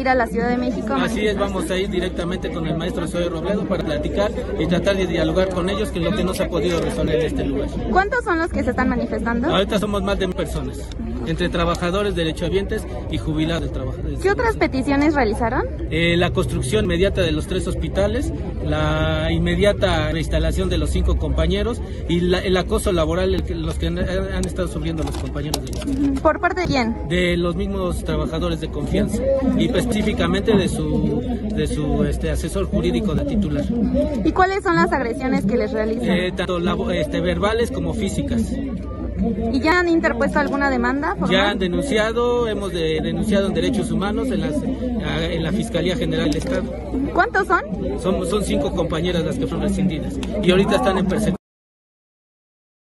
ir a la Ciudad de México. Así es, vamos a ir directamente con el maestro Zoe Robledo para platicar y tratar de dialogar con ellos, que es lo que no se ha podido resolver en este lugar. ¿Cuántos son los que se están manifestando? Ahorita somos más de mil personas, entre trabajadores, derechohabientes y jubilados trabajadores. ¿Qué otras peticiones realizaron? Eh, la construcción inmediata de los tres hospitales, la inmediata reinstalación de los cinco compañeros y la- el acoso laboral el los que han, han estado sufriendo los compañeros de, ¿Por parte de quién? de los mismos trabajadores de confianza y específicamente de su de su este, asesor jurídico de titular, ¿Y cuáles son las agresiones que les realizan? Eh, tanto este, verbales como físicas. ¿Y ya han interpuesto alguna demanda? formal? Ya han denunciado, hemos de- denunciado en derechos humanos en, las- en la Fiscalía General del Estado. ¿Cuántos son? Son, son cinco compañeras las que fueron rescindidas y ahorita están en persecución.